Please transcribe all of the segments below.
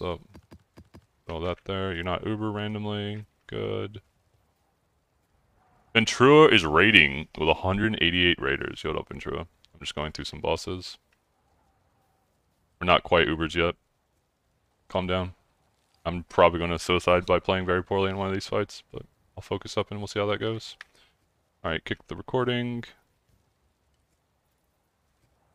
What's up? Put all that there. You're not Uber randomly. Good. Ventura is raiding with 188 raiders. Yo, up, Ventura? I'm just going through some bosses. We're not quite Ubers yet. Calm down. I'm probably going to suicide by playing very poorly in one of these fights, but I'll focus up and we'll see how that goes. Alright, kick the recording.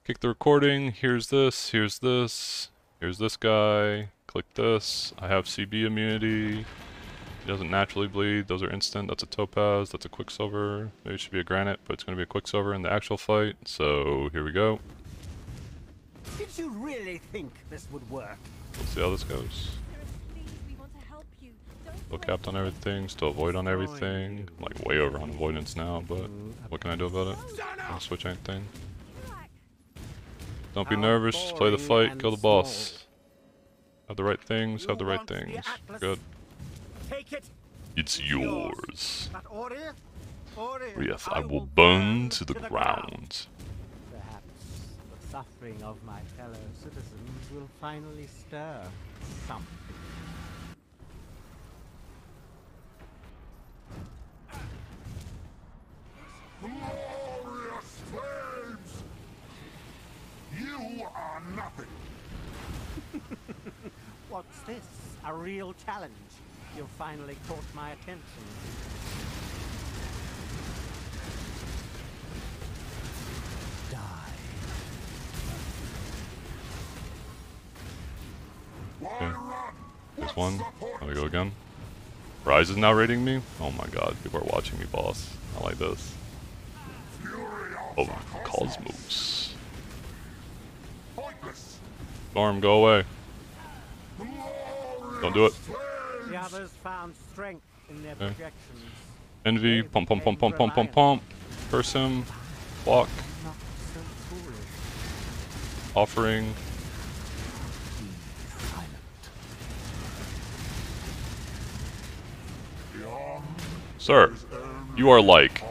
Kick the recording. Here's this. Here's this. Here's this guy. Click this. I have CB immunity. He doesn't naturally bleed. Those are instant. That's a topaz. That's a quicksilver. Maybe it should be a granite, but it's going to be a quicksilver in the actual fight. So here we go. Did you really think this would work? Let's see how this goes. Still capped on everything. Still avoid on everything. I'm like way over on avoidance now, but what can I do about it? Can't switch anything. Don't be nervous. Just play the fight. Kill the boss. Have the right things. Have the right things. Good. Take it. It's yours. But Ori, Ori, Yes, I will burn to the ground. Perhaps the suffering of my fellow citizens will finally stir something. What's this? A real challenge? You've finally caught my attention. Die. Okay. This one. There we go again. Rise is now raiding me? Oh my god, people are watching me, boss. I like this. Oh, Cosmos. Storm, go away. Don't do it. The others found strength in their Okay. projections. Envy, pump, pump, pump, pump, pump, pump, pump. Curse him. Block. Not so foolish. Offering. Sir, you are like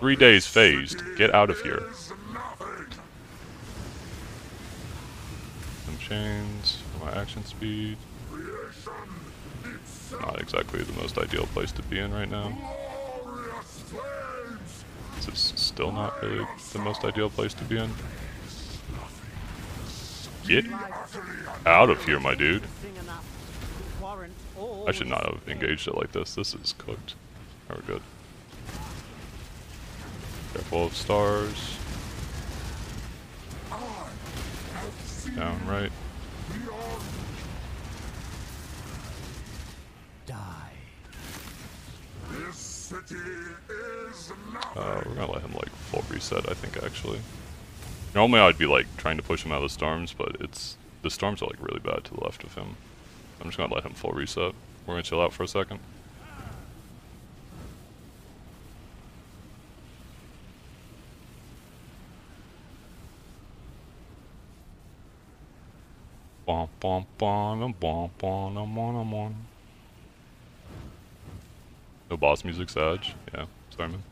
three days phased. Get out of here. Some chains my action speed. Not exactly the most ideal place to be in right now. This is still not really the most ideal place to be in. Get out of here, my dude. I should not have engaged it like this. This is cooked. Oh, we're good. Careful of stars. Down right. Him like full reset, I think actually. Normally I'd be like trying to push him out of the storms, but it's the storms are like really bad to the left of him. I'm just gonna let him full reset. We're gonna chill out for a second. Bom bom bom bom bom bom bom. No boss music, Sag. Yeah, sorry man.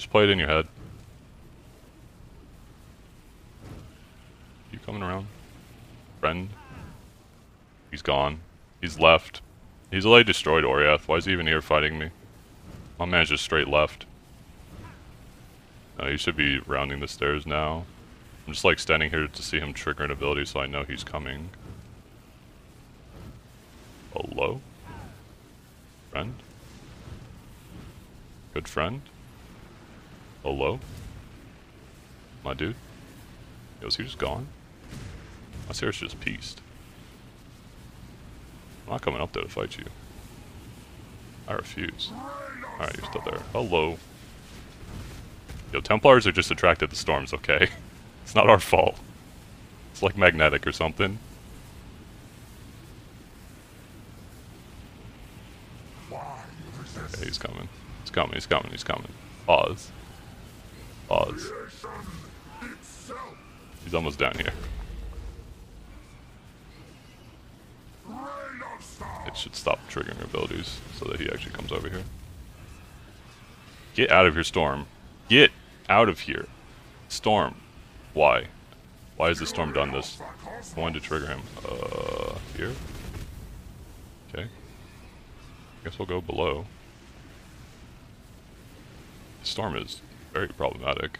Just play it in your head. You coming around? Friend? He's gone. He's left. He's already destroyed Oriath. Why is he even here fighting me? My man's just straight left. No, he should be rounding the stairs now. I'm just like standing here to see him trigger an ability so I know he's coming. Hello? Friend? Good friend? Hello? My dude? Yo, is he just gone? My Sarah's just pieced. I'm not coming up there to fight you. I refuse. Alright, you're still there. Hello. Yo, Templars are just attracted to storms, okay? It's not our fault. It's like magnetic or something. Okay, he's coming. He's coming, he's coming, he's coming. Pause. Itself? He's almost down here. It should stop triggering abilities so that he actually comes over here. Get out of here, Storm. Get out of here. Storm. Why? Why has the storm done this? Wanted to trigger him. Uh, here? Okay. I guess we'll go below. Storm is very problematic.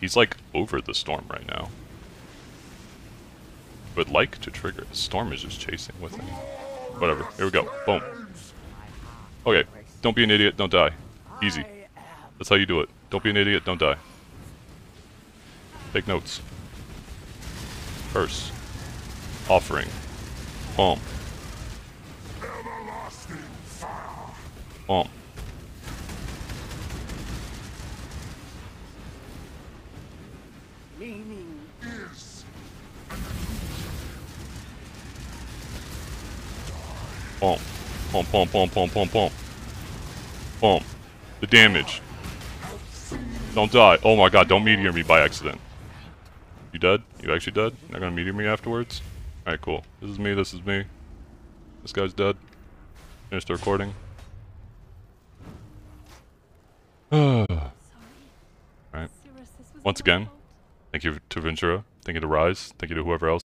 He's like over the storm right now. Would like to trigger. Storm is just chasing with him. Whatever. Here we go. Boom. Okay. Don't be an idiot. Don't die. Easy. That's how you do it. Don't be an idiot. Don't die. Take notes. Curse. Offering. Boom. Boom. Meaning Is Boom. Boom, boom, boom, boom, boom, boom. Boom. The damage. Don't die. Oh my god, don't meteor me by accident. You dead? You actually dead? Not gonna meteor me afterwards? Alright, cool. This is me, this is me. This guy's dead. Finish the recording. Alright. Sirus, this was Once again, fault. Thank you to Ventura. Thank you to Rise. Thank you to whoever else.